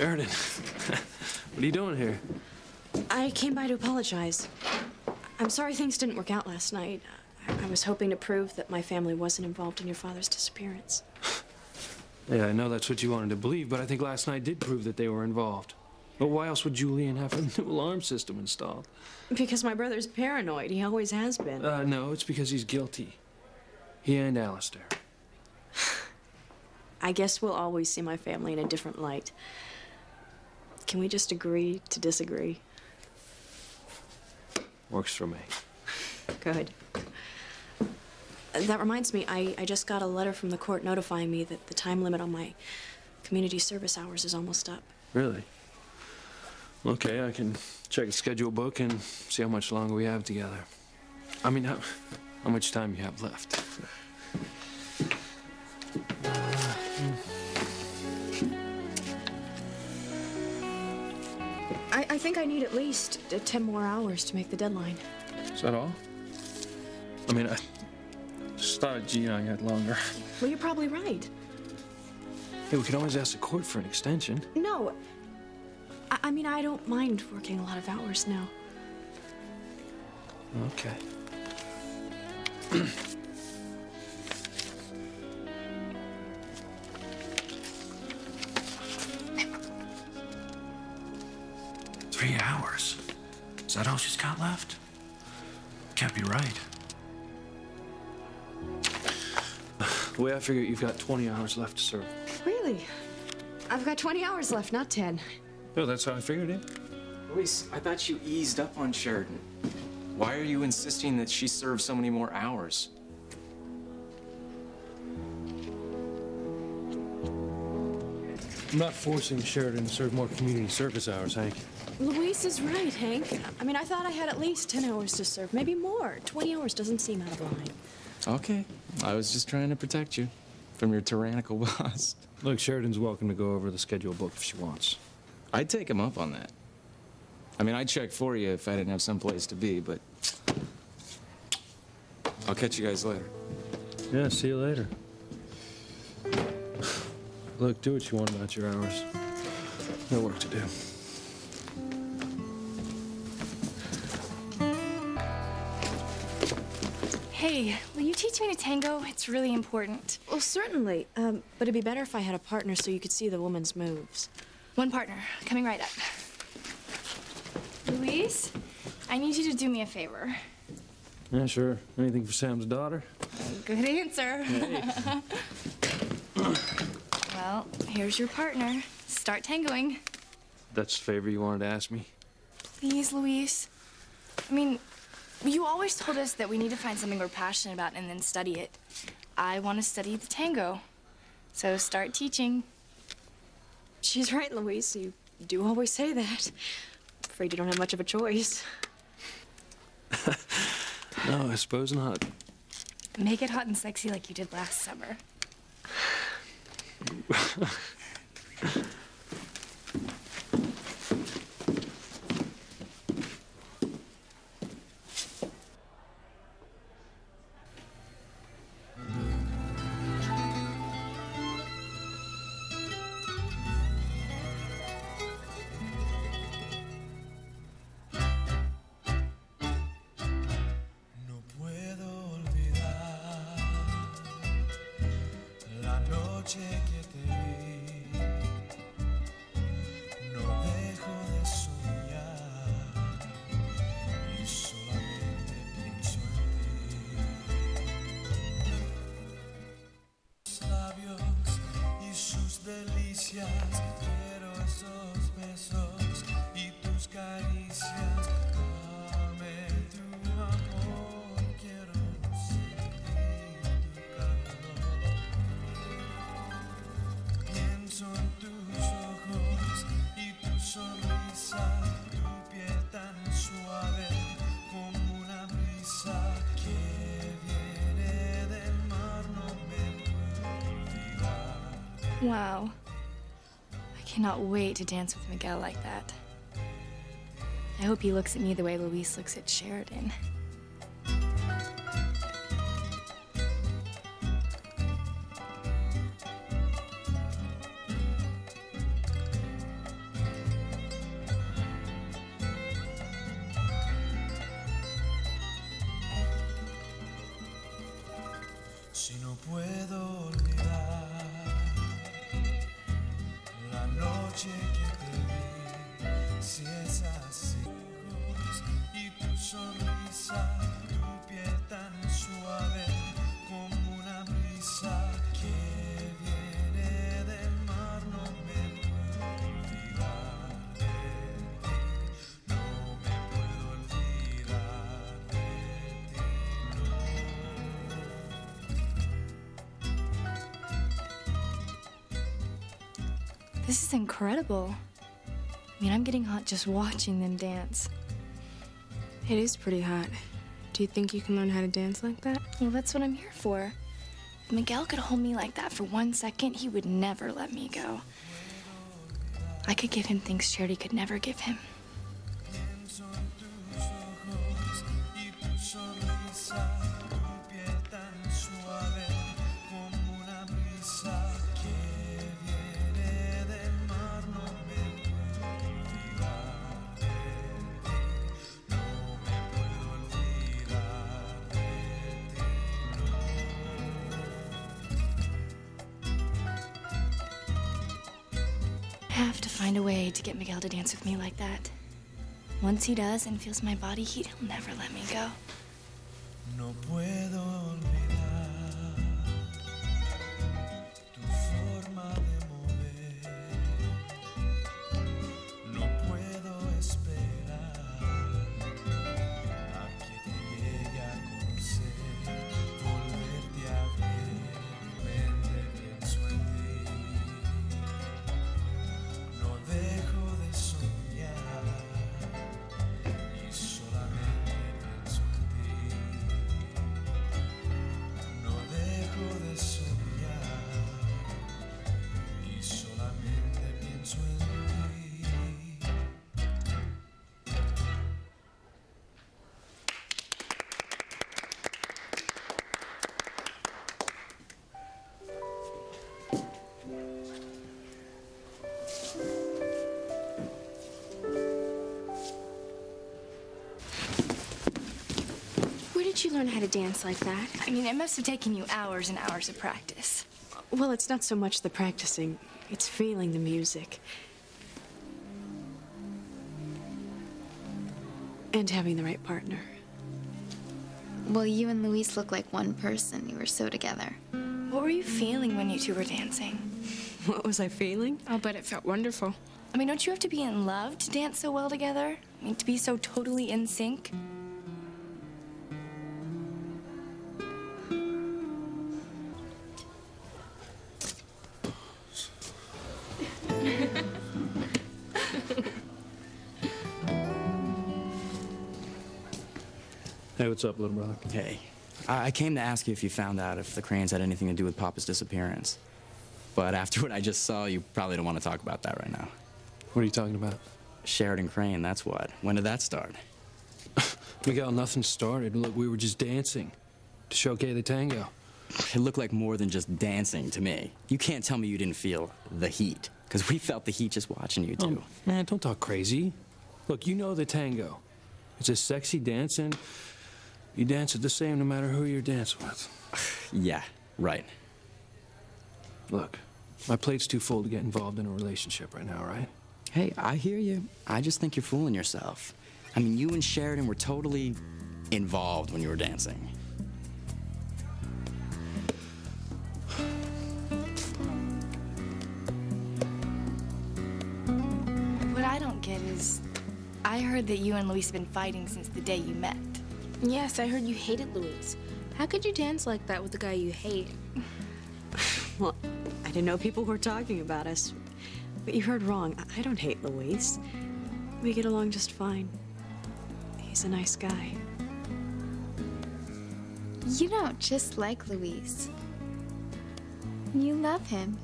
Sheridan, what are you doing here? I came by to apologize. I'm sorry things didn't work out last night. I, I was hoping to prove that my family wasn't involved in your father's disappearance. Yeah, I know that's what you wanted to believe, but I think last night did prove that they were involved. But why else would Julian have a new alarm system installed? Because my brother's paranoid. He always has been. Uh, no, it's because he's guilty. He and Alistair. I guess we'll always see my family in a different light. Can we just agree to disagree? Works for me. Good. That reminds me, I, I just got a letter from the court notifying me that the time limit on my community service hours is almost up. Really? Okay, I can check the schedule book and see how much longer we have together. I mean, how, how much time you have left? I, I think I need at least uh, 10 more hours to make the deadline. Is that all? I mean, I just thought Gina I had longer. Well, you're probably right. Hey, we can always ask the court for an extension. No. I, I mean, I don't mind working a lot of hours now. Okay. Three hours? Is that all she's got left? Can't be right. The way I figure it, you've got 20 hours left to serve. Really? I've got 20 hours left, not 10. Oh, that's how I figured it. Luis, I thought you eased up on Sheridan. Why are you insisting that she serve so many more hours? I'm not forcing Sheridan to serve more community service hours, Hank. Luis is right, Hank. I mean, I thought I had at least 10 hours to serve, maybe more. 20 hours doesn't seem out of line. Okay, I was just trying to protect you from your tyrannical boss. Look, Sheridan's welcome to go over the schedule book if she wants. I'd take him up on that. I mean, I'd check for you if I didn't have some place to be, but I'll catch you guys later. Yeah, see you later. Look, do what you want about your hours. No work to do. Hey, will you teach me to tango? It's really important. Well, certainly. Um, but it'd be better if I had a partner so you could see the woman's moves. One partner, coming right up. Luis, I need you to do me a favor. Yeah, sure. Anything for Sam's daughter? Good answer. well, here's your partner. Start tangoing. That's the favor you wanted to ask me? Please, Luis. I mean, you always told us that we need to find something we're passionate about and then study it. I want to study the tango. So start teaching. She's right, Luis. You do always say that. Afraid you don't have much of a choice. No, I suppose not. Make it hot and sexy like you did last summer. noche te vi. No dejo de soñar y solamente pienso en ti. Sus labios y sus delicias, Tus ojos y tu sonrisa, tu piel tan suave como una brisa que viene del mar. No me puedo olvidar. Wow. I cannot wait to dance with Miguel like that. I hope he looks at me the way Luis looks at Sheridan. Si no puedo olvidar la noche que te vi, si es así. Y tu sonrisa, tu piel tan This is incredible. I mean, I'm getting hot just watching them dance. It is pretty hot. Do you think you can learn how to dance like that? Well, that's what I'm here for. If Miguel could hold me like that for one second, he would never let me go. I could give him things Charity could never give him. Have to find a way to get Miguel to dance with me like that. Once he does and feels my body heat, he'll never let me go. No did you learn how to dance like that? I mean, it must have taken you hours and hours of practice. Well, it's not so much the practicing, it's feeling the music. And having the right partner. Well, you and Luis look like one person. You were so together. What were you feeling when you two were dancing? What was I feeling? I'll bet it felt wonderful. I mean, don't you have to be in love to dance so well together? I mean, to be so totally in sync? Hey, what's up, little brother? Hey, I I came to ask you if you found out if the Cranes had anything to do with Papa's disappearance. But after what I just saw, you probably don't want to talk about that right now. What are you talking about? Sheridan Crane, that's what. When did that start? Miguel, nothing started. Look, we were just dancing to show Kay the tango. It looked like more than just dancing to me. You can't tell me you didn't feel the heat, because we felt the heat just watching you um, two. Oh, man, don't talk crazy. Look, you know the tango. It's a sexy dance, and you dance it the same no matter who you're dancing with. Yeah, right. Look, my plate's too full to get involved in a relationship right now, right? Hey, I hear you. I just think you're fooling yourself. I mean, you and Sheridan were totally involved when you were dancing. What I don't get is, I heard that you and Luis have been fighting since the day you met. Yes, I heard you hated Luis. How could you dance like that with the guy you hate? Well, I didn't know people were talking about us. But you heard wrong. I- I don't hate Luis. We get along just fine. He's a nice guy. You don't just like Luis. You love him.